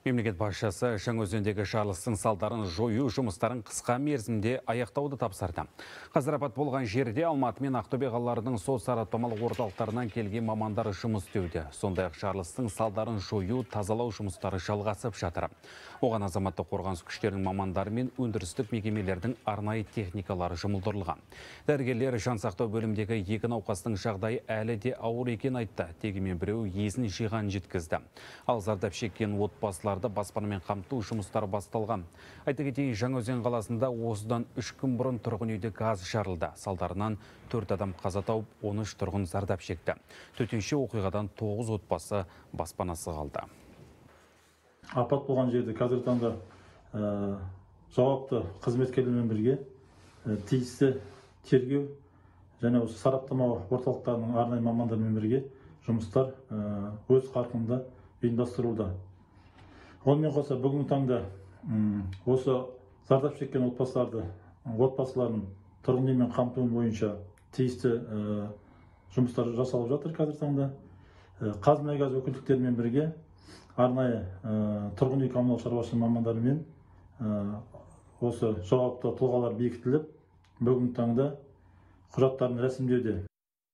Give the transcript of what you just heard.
Мемлекет басшысы Жаңаөзендегі жарылыстың салдарын жою жұмыстарын қысқа мерзімде аяқтауды тапсырды. Қазір апат болған жерде Алматы мен Ақтөбе қалаларының сот сараптамалық орталықтарынан келген мамандар жұмыс істеуде. Сондай-ақ жарылыстың салдарын жою, тазалау жұмыстары жалғасып жатыр. Оған азаматтық қорғаныс күштерінің мамандары мен өндірістік мекемелердің арнайы техникалары жұмылдырылған. Дәрігерлер жансақтау бөлімдегі екі науқастың жағдайы әлі де ауыр екен айтты. Дегенмен біреу есін жиған жеткізді. Ал зардап шеккен отбасыларды баспанамен қамту жұмыстары басталған. Айта кетейін, Жаңаөзен қаласында осыдан үш күн бұрын тұрғын үйде газ жарылды. Салдарынан төрт адам қаза тауып, 13 тұрғын зардап шекті. Төтенше оқиғадан 9 отбасы баспанасы қалды. апат болған жерде қазіргі таңда ә, жауапты қызметкерлермен бірге ә, тиісті тергеу және осы сараптама орталықтарының арнайы мамандарымен бірге жұмыстар ә, өз қарқынында ұйымдастырылуда онымен қоса бүгінгі таңда осы зардап шеккен отбасыларды отбасыларын тұрғын үймен қамту бойынша тиісті ә, жұмыстар жасалып жатыр қазіргі таңда. Ә, қазмұнайгаз өкілдіктерімен бірге арнайы ә, тұрғын үй коммуналдық шаруашылығы мамандарымен осы жауапты тұлғалар бекітіліп бүгінгі таңда құжаттарын рәсімдеуде.